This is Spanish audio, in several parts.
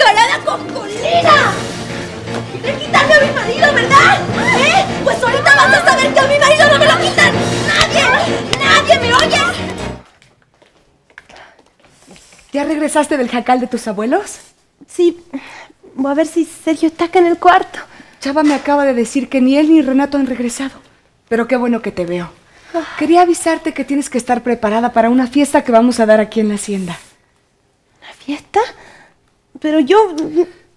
¡Enmascarada con colina! ¡Quieres quitarme a mi marido, verdad? ¿Eh? Pues ahorita vas a saber que a mi marido no me lo quitan nadie. ¡Nadie me oyes! ¿Ya regresaste del jacal de tus abuelos? Sí, voy a ver si Sergio está acá en el cuarto. Chava me acaba de decir que ni él ni Renato han regresado. Pero qué bueno que te veo. Quería avisarte que tienes que estar preparada para una fiesta que vamos a dar aquí en la hacienda. ¿Una fiesta? Pero yo...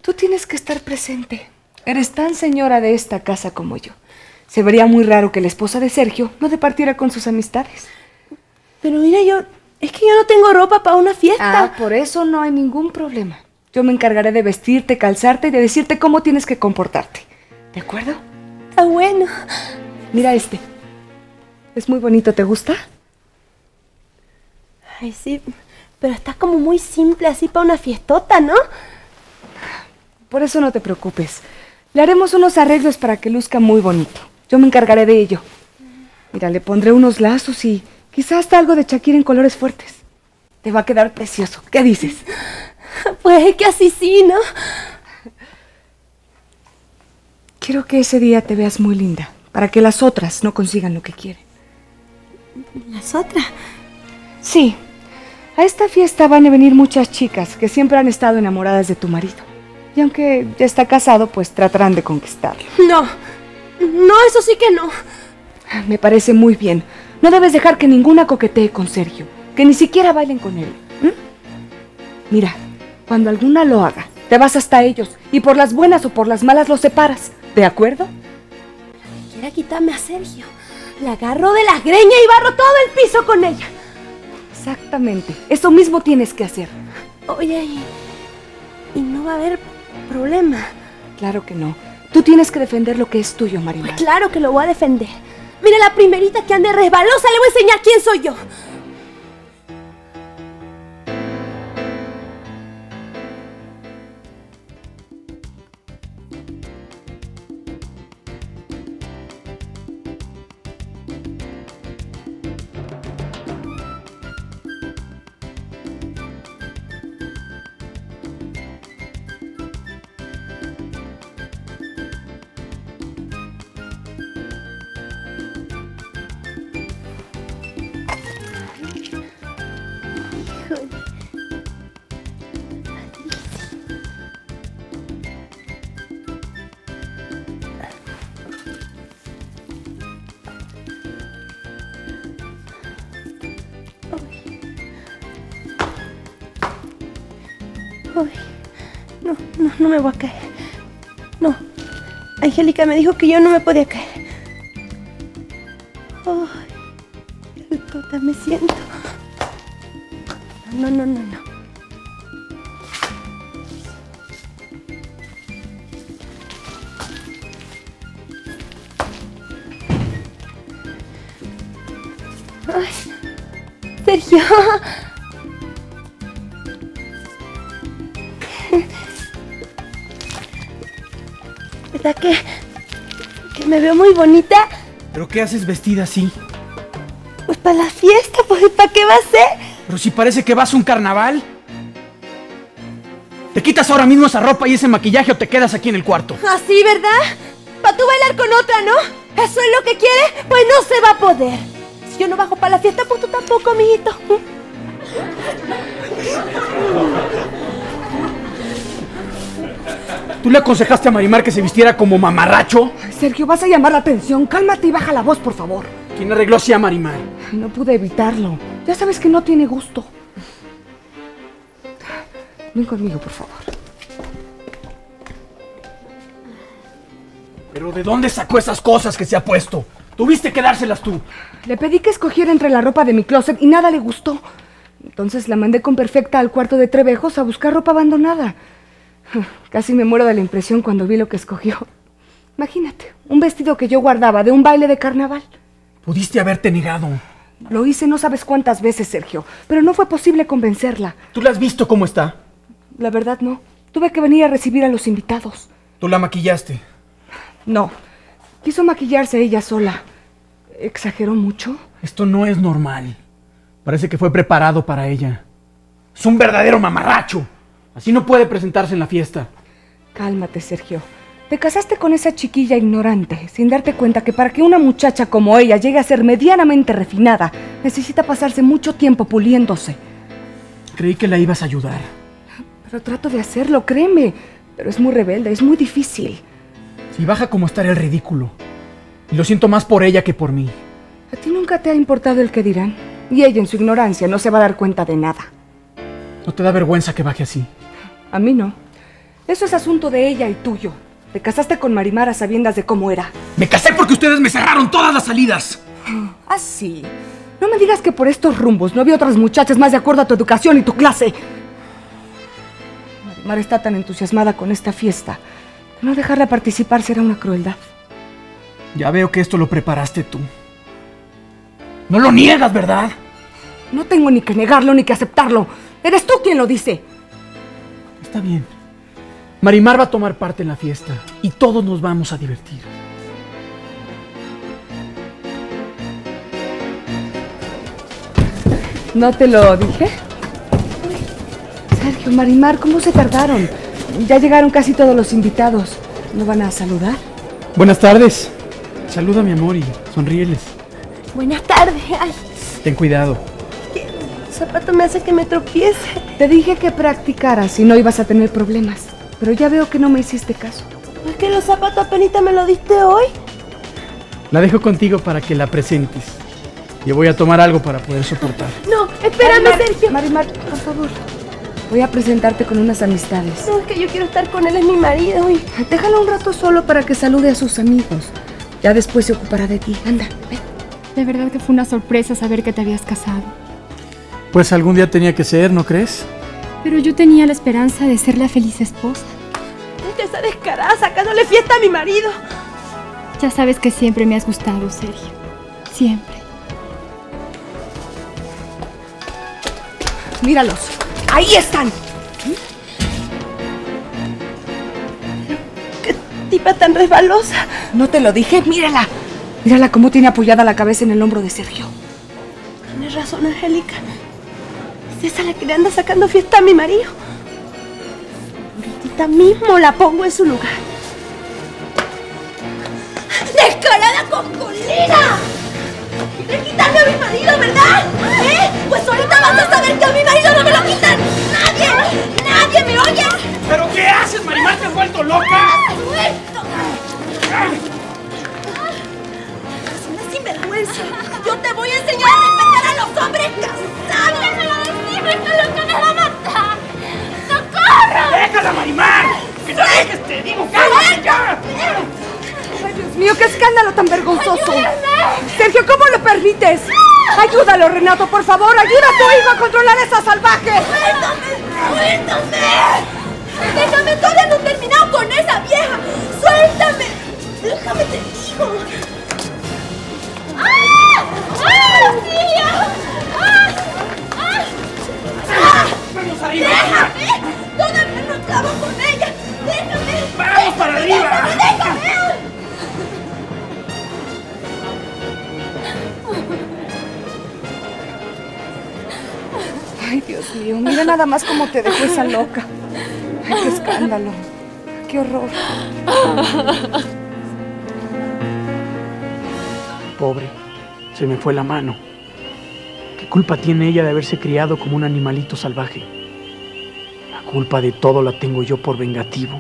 Tú tienes que estar presente. Eres tan señora de esta casa como yo. Se vería muy raro que la esposa de Sergio no departiera con sus amistades. Pero mira, yo... Es que yo no tengo ropa para una fiesta. Ah, por eso no hay ningún problema. Yo me encargaré de vestirte, calzarte y de decirte cómo tienes que comportarte. ¿De acuerdo? Está bueno. Mira este. Es muy bonito, ¿te gusta? Ay, sí. Pero está como muy simple así para una fiestota, ¿no? Por eso no te preocupes. Le haremos unos arreglos para que luzca muy bonito. Yo me encargaré de ello. Mira, le pondré unos lazos y quizás hasta algo de Shakira en colores fuertes. Te va a quedar precioso. ¿Qué dices? Pues es que así sí, ¿no? Quiero que ese día te veas muy linda, para que las otras no consigan lo que quieren. ¿Las otras? Sí. A esta fiesta van a venir muchas chicas que siempre han estado enamoradas de tu marido. Y aunque ya está casado, pues tratarán de conquistarlo. No. No, eso sí que no. Me parece muy bien. No debes dejar que ninguna coquetee con Sergio. Que ni siquiera bailen con él. Mira, cuando alguna lo haga, te vas hasta ellos y por las buenas o por las malas los separas. ¿De acuerdo? Quiera quitarme a Sergio. La agarro de las greñas y barro todo el piso con ella. Exactamente. Eso mismo tienes que hacer. Oye, y, y no va a haber problema. Claro que no. Tú tienes que defender lo que es tuyo, Marimar. Claro que lo voy a defender. Mira, la primerita que ande resbalosa le voy a enseñar quién soy yo. No, no, no me voy a caer. No. Angélica me dijo que yo no me podía caer. Ay, qué me siento. No, no, no, no. Ay, Sergio. ¿Verdad que, que me veo muy bonita? ¿Pero qué haces vestida así? Pues para la fiesta, pues ¿para qué va a ser? Pero si parece que vas a un carnaval. ¿Te quitas ahora mismo esa ropa y ese maquillaje o te quedas aquí en el cuarto? Así, ¿verdad? ¿Para tú bailar con otra, no? ¿Eso es lo que quieres? Pues no se va a poder. Si yo no bajo para la fiesta, pues tú tampoco, mijito. ¿Tú le aconsejaste a Marimar que se vistiera como mamarracho? Sergio, vas a llamar la atención. Cálmate y baja la voz, por favor. ¿Quién arregló así a Marimar? No pude evitarlo. Ya sabes que no tiene gusto. Ven conmigo, por favor. ¿Pero de dónde sacó esas cosas que se ha puesto? Tuviste que dárselas tú. Le pedí que escogiera entre la ropa de mi closet y nada le gustó. Entonces la mandé con perfecta al cuarto de Trevejos a buscar ropa abandonada. Casi me muero de la impresión cuando vi lo que escogió. Imagínate, un vestido que yo guardaba de un baile de carnaval. Pudiste haberte negado. Lo hice no sabes cuántas veces, Sergio, pero no fue posible convencerla. ¿Tú la has visto cómo está? La verdad no. Tuve que venir a recibir a los invitados. ¿Tú la maquillaste? No. Quiso maquillarse ella sola. ¿Exageró mucho? Esto no es normal. Parece que fue preparado para ella. Es un verdadero mamarracho. Así no puede presentarse en la fiesta. Cálmate, Sergio. Te casaste con esa chiquilla ignorante, sin darte cuenta que para que una muchacha como ella llegue a ser medianamente refinada, necesita pasarse mucho tiempo puliéndose. Creí que la ibas a ayudar. Pero trato de hacerlo, créeme. Pero es muy rebelde, es muy difícil. Si baja como estará el ridículo. Y lo siento más por ella que por mí. A ti nunca te ha importado el que dirán. Y ella en su ignorancia no se va a dar cuenta de nada. ¿No te da vergüenza que baje así? A mí no. Eso es asunto de ella y tuyo. Te casaste con Marimar a sabiendas de cómo era. Me casé porque ustedes me cerraron todas las salidas. Ah, no me digas que por estos rumbos no había otras muchachas más de acuerdo a tu educación y tu clase. Marimar está tan entusiasmada con esta fiesta que no dejarla participar será una crueldad. Ya veo que esto lo preparaste tú. No lo niegas, ¿verdad? No tengo ni que negarlo ni que aceptarlo. Eres tú quien lo dice. Está bien. Marimar va a tomar parte en la fiesta y todos nos vamos a divertir. ¿No te lo dije? Sergio, Marimar, ¿cómo se tardaron? Ya llegaron casi todos los invitados. ¿No van a saludar? Buenas tardes. Saluda, mi amor, y sonríeles. Buenas tardes. Ay, Ten cuidado. El zapato me hace que me tropiece. Te dije que practicaras y no ibas a tener problemas. Pero ya veo que no me hiciste caso. ¿Es que los zapatos apenas me lo diste hoy? La dejo contigo para que la presentes. Yo voy a tomar algo para poder soportar. No, espérame, Marimar, Sergio. Marimar, por favor. Voy a presentarte con unas amistades. No, es que yo quiero estar con él, es mi marido. Y... Déjalo un rato solo para que salude a sus amigos. Ya después se ocupará de ti. Anda, ven. De verdad que fue una sorpresa saber que te habías casado. Pues algún día tenía que ser, ¿no crees? Pero yo tenía la esperanza de ser la feliz esposa. Es que esa descarada sacándole fiesta a mi marido. Ya sabes que siempre me has gustado, Sergio. Siempre. Míralos. Ahí están. Qué tipa tan resbalosa. No te lo dije. Mírala. Mírala cómo tiene apoyada la cabeza en el hombro de Sergio. Tienes razón, Angélica. Es esa la que le anda sacando fiesta a mi marido. Ahorita mismo la pongo en su lugar. ¡Descarada coscolera! ¡Quieres quitarme a mi marido, verdad? ¿Eh? Pues ahorita vas a saber que a mi marido no me lo quitan. ¡Nadie! ¡Nadie me oye! ¿Pero qué haces, Marimar? ¿Te has vuelto loca? Mío, qué escándalo tan vergonzoso. Sergio, ¿cómo lo permites? Ayúdalo, Renato, por favor. Ayuda a tu hijo a controlar a esa salvaje. ¡Suéltame! ¡Suéltame! ¡Déjame! ¡Todavía no he terminado con esa vieja! ¡Suéltame! ¡Déjame, te digo! ¡Ah! ¡Ah! ¡Auxilio! ¡Ah! ¡Ah! ¡Ah! ¡Vamos arriba! ¡Déjame! Mío, mira nada más cómo te dejó esa loca. Qué escándalo. Qué horror. Pobre, se me fue la mano. ¿Qué culpa tiene ella de haberse criado como un animalito salvaje? La culpa de todo la tengo yo por vengativo.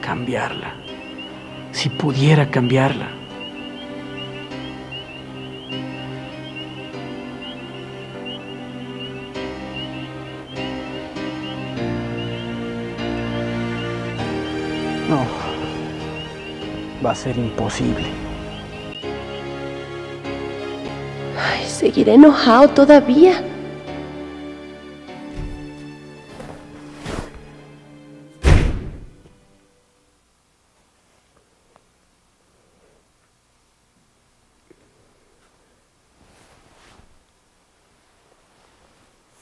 Cambiarla. Si pudiera cambiarla. Ser imposible. Ay, seguiré enojado todavía.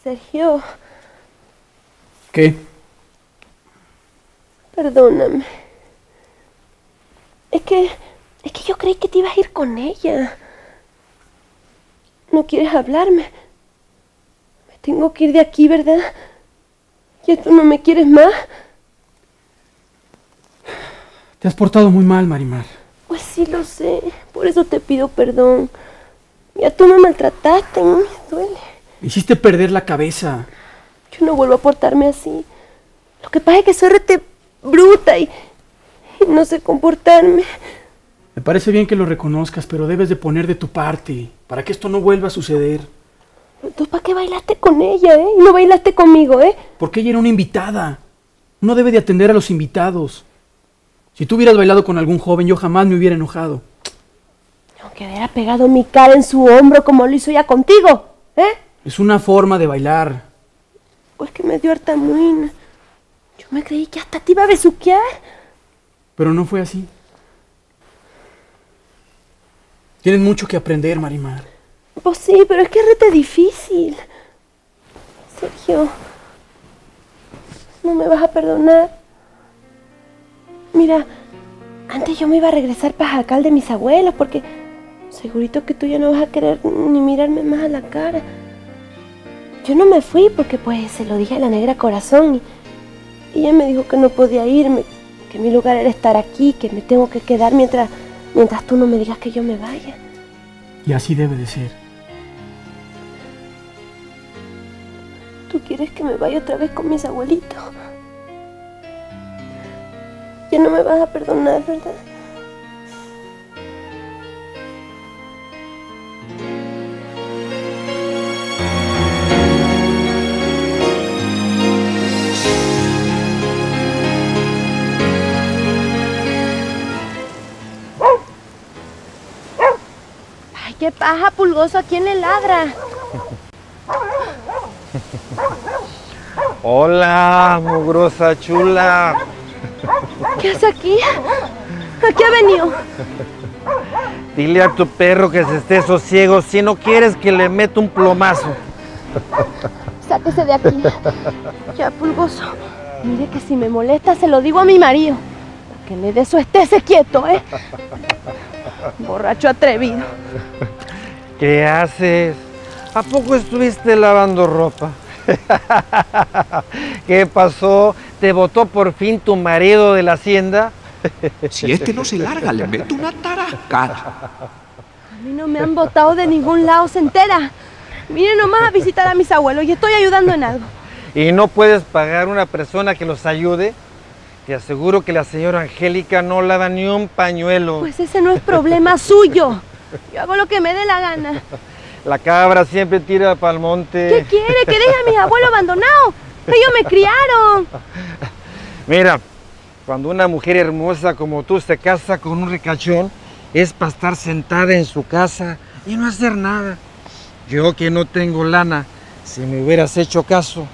Sergio, ¿Qué? perdóname. Es que, es que yo creí que te ibas a ir con ella. ¿No quieres hablarme? Me tengo que ir de aquí, ¿verdad? ¿Ya tú no me quieres más? Te has portado muy mal, Marimar. Pues sí lo sé, por eso te pido perdón. Ya tú me maltrataste, me duele. Me hiciste perder la cabeza. Yo no vuelvo a portarme así. Lo que pasa es que soy rete bruta y, y no sé comportarme. Me parece bien que lo reconozcas, pero debes de poner de tu parte para que esto no vuelva a suceder. ¿Tú para qué bailaste con ella, eh? Y no bailaste conmigo, eh. Porque ella era una invitada. Uno debe de atender a los invitados. Si tú hubieras bailado con algún joven, yo jamás me hubiera enojado. Aunque hubiera pegado mi cara en su hombro como lo hizo ella contigo, ¿eh? Es una forma de bailar. Pues que me dio harta muina. Yo me creí que hasta te iba a besuquear. Pero no fue así. Tienes mucho que aprender, Marimar. Pues sí, pero es que es rete difícil. Sergio, no me vas a perdonar. Mira, antes yo me iba a regresar para Jacal de mis abuelos porque segurito que tú ya no vas a querer ni mirarme más a la cara. Yo no me fui porque pues se lo dije a la negra corazón y ella me dijo que no podía irme, que mi lugar era estar aquí, que me tengo que quedar mientras, mientras tú no me digas que yo me vaya. Y así debe de ser. ¿Tú quieres que me vaya otra vez con mis abuelitos? Ya no me vas a perdonar, ¿verdad? Paja, pulgoso, ¿a quién le ladra? Hola, mugrosa chula. ¿Qué hace aquí? ¿A qué ha venido? Dile a tu perro que se esté sosiego si no quieres que le meta un plomazo. Sáquese de aquí. Ya, pulgoso. Mire que si me molesta se lo digo a mi marido. Para que le dé su estése quieto, ¿eh? Borracho atrevido. ¿Qué haces? ¿A poco estuviste lavando ropa? ¿Qué pasó? ¿Te votó por fin tu marido de la hacienda? Si este no se larga, le meto una tarascada. A mí no me han votado de ningún lado, se entera. Vine nomás a visitar a mis abuelos y estoy ayudando en algo. ¿Y no puedes pagar una persona que los ayude? Te aseguro que la señora Angélica no lava ni un pañuelo. Pues ese no es problema suyo. Yo hago lo que me dé la gana. La cabra siempre tira para el monte. ¿Qué quiere? Que deje a mis abuelos abandonados. Ellos me criaron. Mira, cuando una mujer hermosa como tú se casa con un ricachón, es para estar sentada en su casa y no hacer nada. Yo que no tengo lana, si me hubieras hecho caso,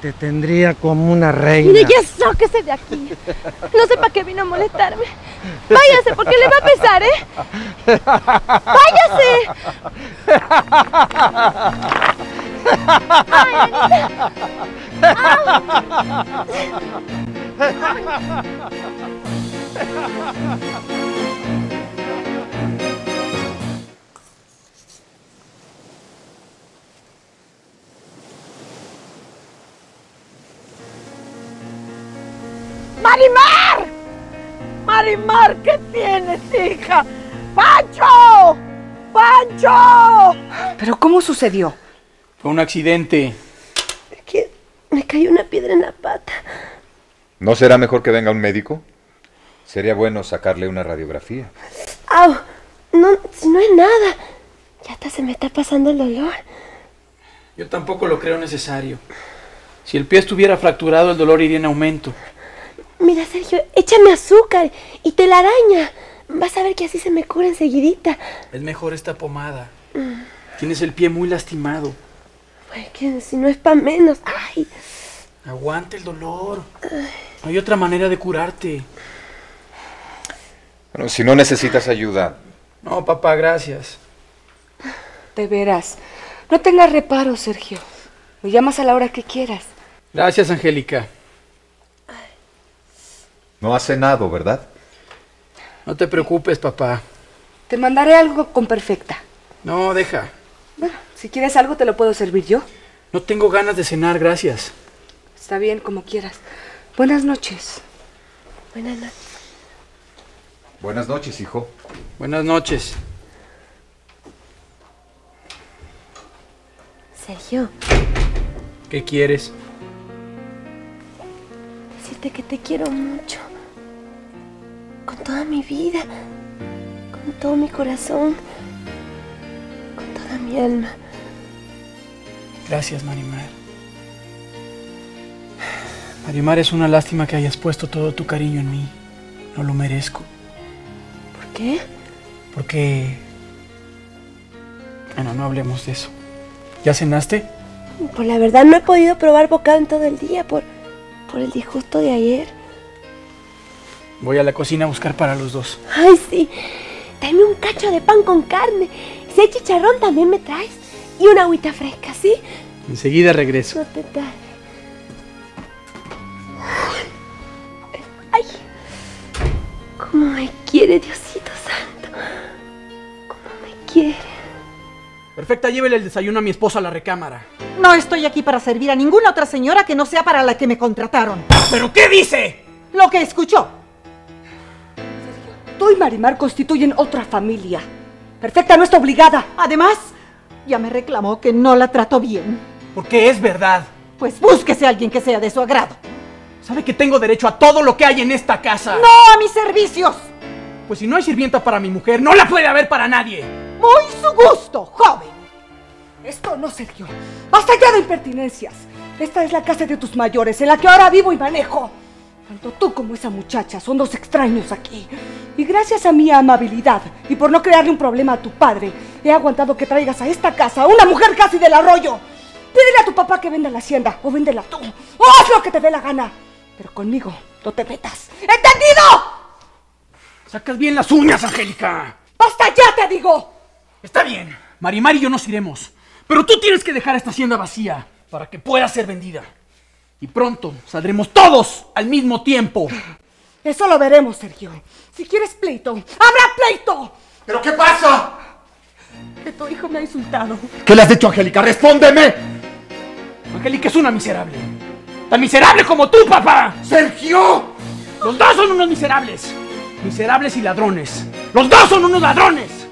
te tendría como una reina. Mire, ya sáquese de aquí. No sé para qué vino a molestarme. Váyase, porque le va a pesar, ¿eh? ¡Váyase! Ay, Anita. ¡Marimar! ¡Marimar, qué tienes, hija! ¡Pancho! ¡Pancho! ¿Pero cómo sucedió? Fue un accidente. Es que me cayó una piedra en la pata. ¿No será mejor que venga un médico? Sería bueno sacarle una radiografía. ¡Au! No, si no es nada. Ya hasta se me está pasando el dolor. Yo tampoco lo creo necesario. Si el pie estuviera fracturado, el dolor iría en aumento. Mira, Sergio, échame azúcar y telaraña. Vas a ver que así se me cura enseguidita. Es mejor esta pomada. Tienes el pie muy lastimado. Pues que si no es para menos. ¡Ay! Aguanta el dolor. No hay otra manera de curarte. Bueno, si no necesitas ayuda, No, papá, gracias. De veras. No tengas reparo, Sergio. Me llamas a la hora que quieras. Gracias, Angélica. No has cenado, ¿verdad? No te preocupes, papá. Te mandaré algo con perfecta. No, deja. Bueno, si quieres algo te lo puedo servir yo. No tengo ganas de cenar, gracias. Está bien, como quieras. Buenas noches. Buenas noches. Buenas noches, hijo. Buenas noches. Sergio, ¿Qué quieres? decirte que te quiero mucho. Con toda mi vida. Con todo mi corazón. Con toda mi alma. Gracias, Marimar. Marimar, es una lástima que hayas puesto todo tu cariño en mí. No lo merezco. ¿Por qué? Porque... Bueno, no hablemos de eso. ¿Ya cenaste? Por la verdad no he podido probar bocado en todo el día por, por el disgusto de ayer. Voy a la cocina a buscar para los dos. Ay, sí. Dame un cacho de pan con carne. Si hay chicharrón también me traes. Y una agüita fresca, ¿sí? Enseguida regreso. No te tardes. Ay. Cómo me quiere Diosito Santo. Cómo me quiere. Perfecta, llévele el desayuno a mi esposa a la recámara. No estoy aquí para servir a ninguna otra señora que no sea para la que me contrataron. ¿Pero qué dice? Lo que escuchó. Tú y Marimar constituyen otra familia. Perfecta no está obligada. Además, ya me reclamó que no la trató bien. Porque es verdad. Pues búsquese a alguien que sea de su agrado. ¿Sabe que tengo derecho a todo lo que hay en esta casa? ¡No a mis servicios! Pues si no hay sirvienta para mi mujer, no la puede haber para nadie. Muy su gusto, joven. Esto no, Sergio. Basta ya de impertinencias. Esta es la casa de tus mayores, en la que ahora vivo y manejo. Tanto tú como esa muchacha son dos extraños aquí. Y gracias a mi amabilidad y por no crearle un problema a tu padre, he aguantado que traigas a esta casa a una mujer casi del arroyo. Pídele a tu papá que venda la hacienda o véndela tú. O haz lo que te dé la gana. Pero conmigo no te metas. ¿Entendido? Sacas bien las uñas, Angélica. ¡Basta ya, te digo! Está bien. Marimar y yo nos iremos. Pero tú tienes que dejar esta hacienda vacía para que pueda ser vendida. Y pronto saldremos todos al mismo tiempo. Eso lo veremos, Sergio. Si quieres pleito, ¡habrá pleito! ¿Pero qué pasa? Que tu hijo me ha insultado. ¿Qué le has dicho, Angélica? ¡Respóndeme! Angélica es una miserable. Tan miserable como tú, papá. ¡Sergio! Los dos son unos miserables. Miserables y ladrones. Los dos son unos ladrones.